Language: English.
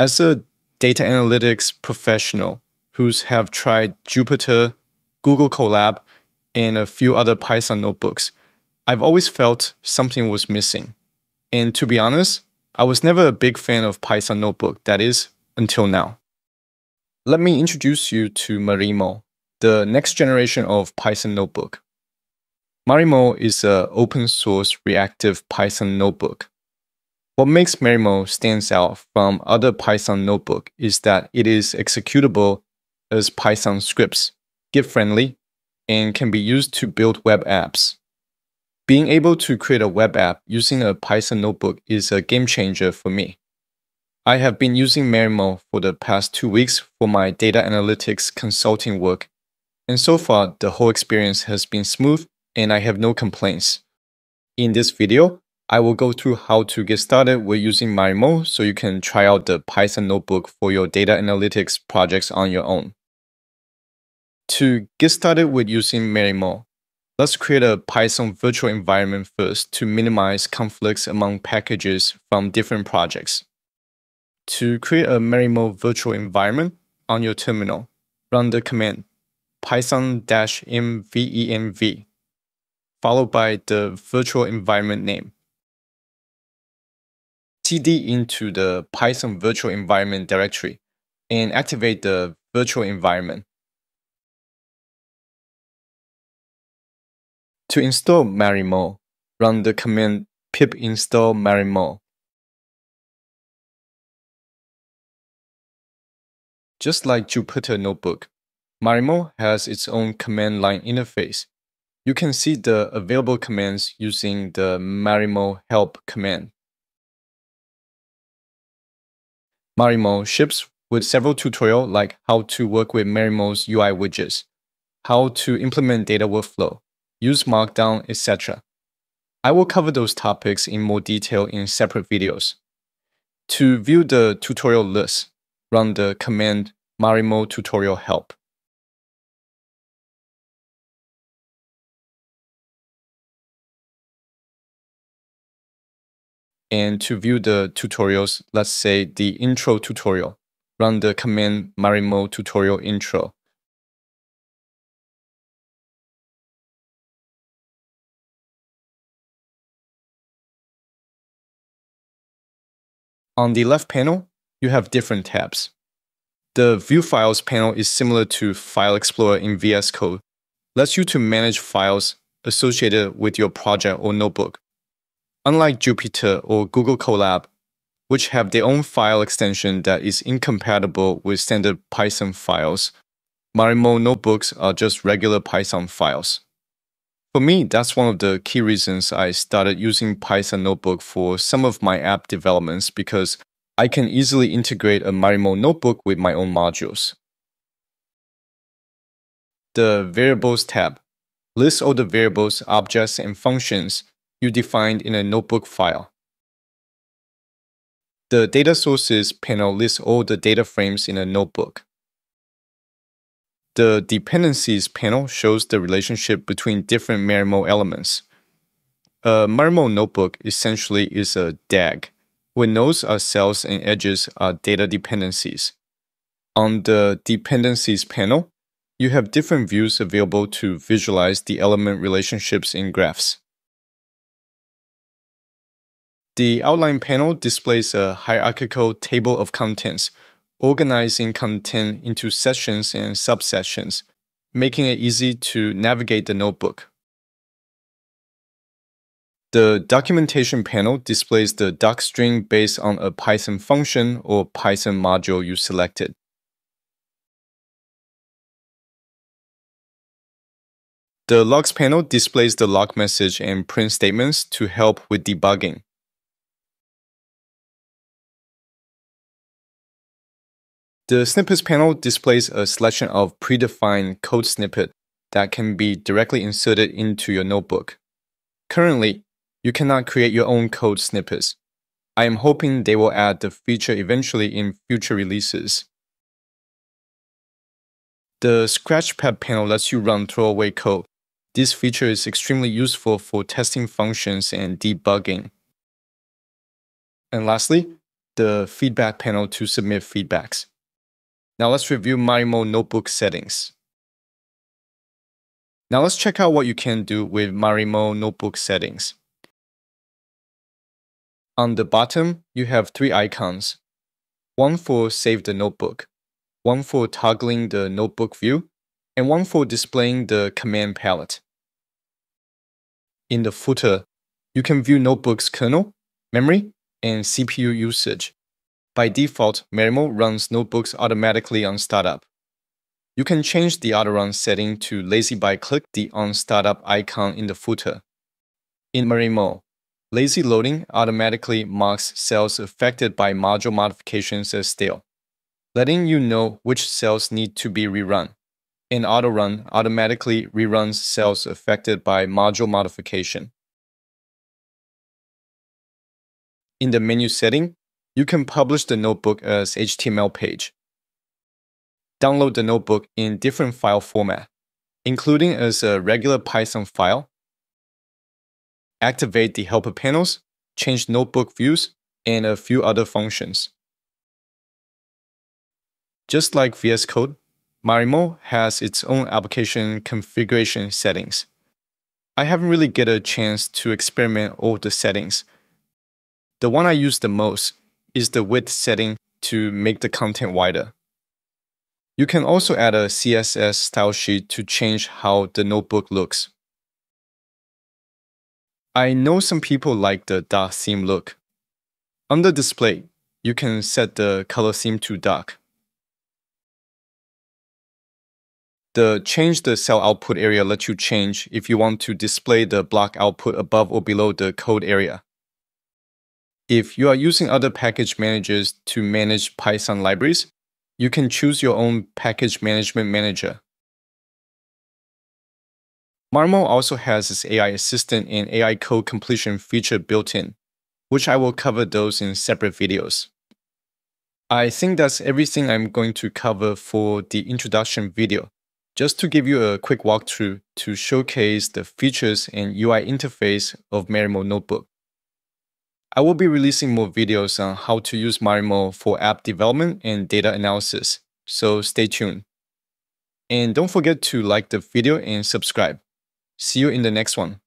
As a data analytics professional who's have tried Jupyter, Google Colab, and a few other Python notebooks, I've always felt something was missing. And to be honest, I was never a big fan of Python notebook, that is, until now. Let me introduce you to Marimo, the next generation of Python notebook. Marimo is an open source reactive Python notebook. What makes Marimo stands out from other Python notebook is that it is executable as Python scripts, Git friendly, and can be used to build web apps. Being able to create a web app using a Python notebook is a game changer for me. I have been using Marimo for the past two weeks for my data analytics consulting work, and so far the whole experience has been smooth and I have no complaints. In this video, I will go through how to get started with using Marimo so you can try out the Python notebook for your data analytics projects on your own. To get started with using Marimo, Let's create a Python virtual environment first to minimize conflicts among packages from different projects. To create a Marimo virtual environment on your terminal, run the command python-mvenv, followed by the virtual environment name. Cd into the Python virtual environment directory and activate the virtual environment. To install Marimo, run the command pip install Marimo. Just like Jupyter Notebook, Marimo has its own command line interface. You can see the available commands using the Marimo help command. Marimo ships with several tutorials like how to work with Marimo's UI widgets, how to implement data workflow, use Markdown, etc. I will cover those topics in more detail in separate videos. To view the tutorial list, run the command marimo tutorial help. And to view the tutorials, let's say the intro tutorial, run the command marimo tutorial intro. On the left panel, you have different tabs. The View Files panel is similar to File Explorer in VS Code, lets you to manage files associated with your project or notebook. Unlike Jupyter or Google Colab, which have their own file extension that is incompatible with standard Python files, Marimo notebooks are just regular Python files. For me, that's one of the key reasons I started using Python Notebook for some of my app developments because I can easily integrate a Marimo notebook with my own modules. The Variables tab lists all the variables, objects, and functions you defined in a notebook file. The Data Sources panel lists all the data frames in a notebook. The dependencies panel shows the relationship between different Marimo elements. A Marimo notebook essentially is a DAG, where nodes are cells and edges are data dependencies. On the dependencies panel, you have different views available to visualize the element relationships in graphs. The outline panel displays a hierarchical table of contents organizing content into sections and subsections, making it easy to navigate the notebook. The documentation panel displays the docstring based on a Python function or Python module you selected. The logs panel displays the log message and print statements to help with debugging. The snippets panel displays a selection of predefined code snippet that can be directly inserted into your notebook. Currently, you cannot create your own code snippets. I am hoping they will add the feature eventually in future releases. The Scratchpad panel lets you run throwaway code. This feature is extremely useful for testing functions and debugging. And lastly, the feedback panel to submit feedbacks. Now let's review Marimo Notebook settings. Now let's check out what you can do with Marimo Notebook settings. On the bottom, you have three icons. One for Save the Notebook, one for toggling the notebook view, and one for displaying the command palette. In the footer, you can view notebook's kernel, memory, and CPU usage. By default, Marimo runs notebooks automatically on startup. You can change the auto-run setting to lazy by click the on startup icon in the footer. In Marimo, lazy loading automatically marks cells affected by module modifications as stale, letting you know which cells need to be rerun. In auto-run automatically reruns cells affected by module modification. In the menu setting, you can publish the notebook as HTML page. Download the notebook in different file format, including as a regular Python file. Activate the helper panels, change notebook views, and a few other functions. Just like VS Code, Marimo has its own application configuration settings. I haven't really get a chance to experiment all the settings, the one I use the most is the width setting to make the content wider. You can also add a CSS style sheet to change how the notebook looks. I know some people like the dark theme look. Under display, you can set the color theme to dark. The change the cell output area lets you change if you want to display the block output above or below the code area. If you are using other package managers to manage Python libraries, you can choose your own package management manager. Marimo also has its AI assistant and AI code completion feature built in, which I will cover those in separate videos. I think that's everything I'm going to cover for the introduction video. Just to give you a quick walkthrough to showcase the features and UI interface of Marimo Notebook. I will be releasing more videos on how to use Marimo for app development and data analysis, so stay tuned. And don't forget to like the video and subscribe. See you in the next one.